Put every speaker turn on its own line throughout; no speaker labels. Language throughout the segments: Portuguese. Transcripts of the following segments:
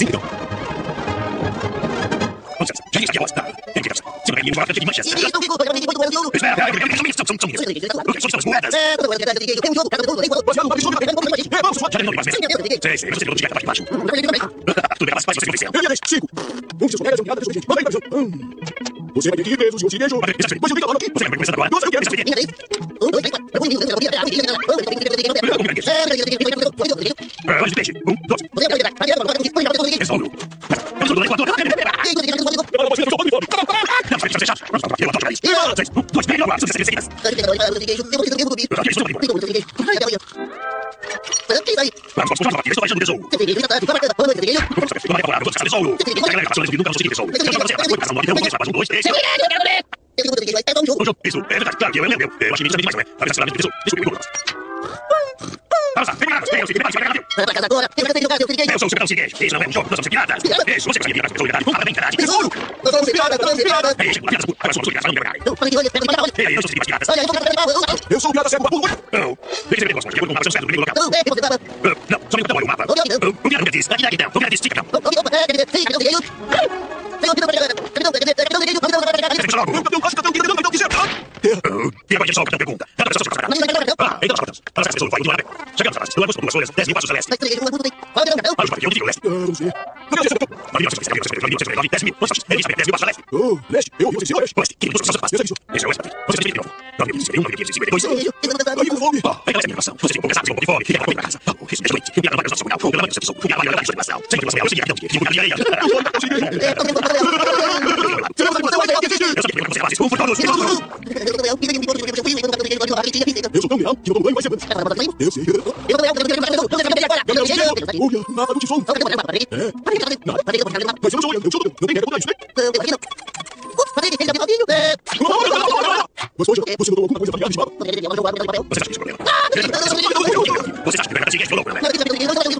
Cinco. Muchas. Ya ya está. Tiene que darse. Se me va a tener imágenes. Espera, co, co, co mnie? Ludzie, coś tam zgładas. Vamos, vamos, vamos. Vamos, vamos, vamos. Cześć, jesteś ludzie, jak taki masz. Tudo bem, mas você convencer.
Eu ia deixar cinco. Um de seus colegas é um piada desobediente. Aí, professor. Hum. Você vai ter que ir preso eu te beijo.
Mas, está
eu falando aqui.
Você vai começar agora?
Nossa, eu quero.
Está bem. Ah, Olhos de peixe. Um, dois. Resolve. Quatro.
Eu sou
você. Vamos lá, eu um, dois, três, quatro, o. Não está de conseguir tesouro. Eu fazer a coisa, não, então, vamos um. Um. Isso, é verdade, claro que eu, eu, eu. Achei que isso é demais, não é? A verdade, claro, tesouro. Desculpe, eu Vamos lá, terminados. Eu sei que vai ser Eu sou o Superão Sigueijo. Isso não é um jogo, nós somos piratas. Isso, você conseguiu virar a pessoa de verdade.
Tesouro! Nós ser piratas, nós ser piratas.
Ei, chegou a piada, agora somos piratas, não me verdade. Ei, eu sou o piratas.
Eu sou o pirata cego, papudo.
Não, tem que saber negócio, porque eu vou comprar certo no primeiro local. Não, só me conta o mapa. O pirata nunca diz. Aqui, aqui, não. O pirata diz, fica, não. Você.
Eu eu tenho não.
E agora, só o capitão pergunta. Cada pessoa sua Para las a. Duas duas folhas, dez mil passos a leste. Para os pavilhões de leste.
Ah, sei. Sei,
de leste, leste, dez mil. Nossa, ele disse dez mil passos a leste.
Oh, leste. Eu, eu, eu,
Oeste, que indústria você faz? Esse é o oeste. Você tem que novo. Nove mil, um, nove mil, cinco, dois.
Aí, com fome.
Ah, é aquela mineração. Você tem um pouco um de fome. E quer comer pra casa. Ah, isso é doente. E a não vai nossa comunhal. O ela vai nossa pessoa. E a vai olhar sua animação. Sempre você vai seguir a vida. E um de areia. Eu queria que falasse. Um por todos.
Eu sou tão leal que eu tomo banho mais cedo. Eu sei. Olha, nada do tesouro. É. Nada. Mas eu não sou eu. Eu sou Não tem que contar isso, né? Mas hoje você alguma coisa mapa?
Você acha que isso é problema? Você acha que verdade é problema? Você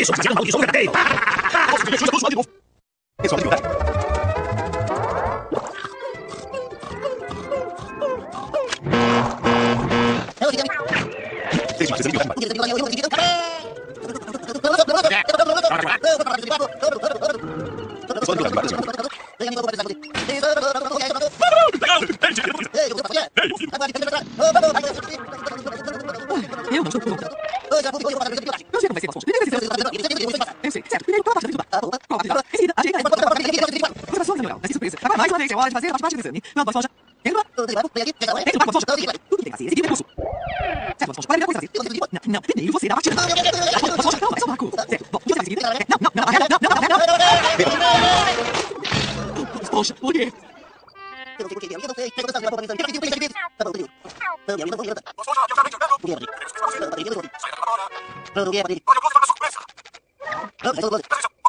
Eso canción audio sobre tape. Eso Da moral. Assim, surpresa. Agora, mais uma vez, é hora de fazer a parte do exame. Vamos, Esponja. Entra. Entra, Bob Esponja. Tudo que tem que fazer. Seguir o percurso. Certo, Bob Esponja. Para virar coisa fazer. Não, não. Primeiro você dá a batida. Bob Esponja, calma, é só Marco. Certo. Bom, o que você vai seguir? Não, não, não, não, não, não, não, não. Esponja, por quê?
É, mas que sai mesmo. Você fala mesmo. Você vai
Vamos lá, você. Qual que eu vou fazer? Qual a segunda coisa a fazer? Isso, isso, e a marcha. E agora? Não!
Como tentou?
Deus, Deus, Deus, Deus. Deus, Deus, Deus. Não, não, minha coisa. Por favor, diga, você sabe fazer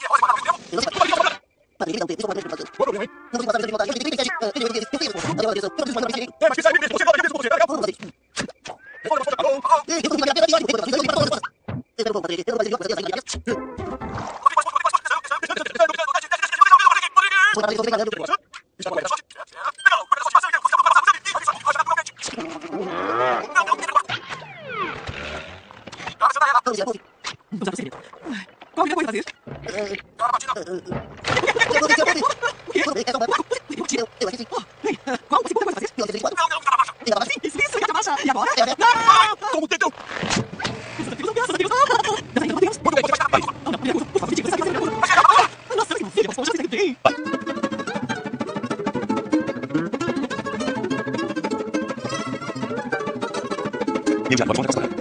Gracias. Coisa. Nossa, meu filho, você já bem.
Imediato, pode contar
Esplêndido,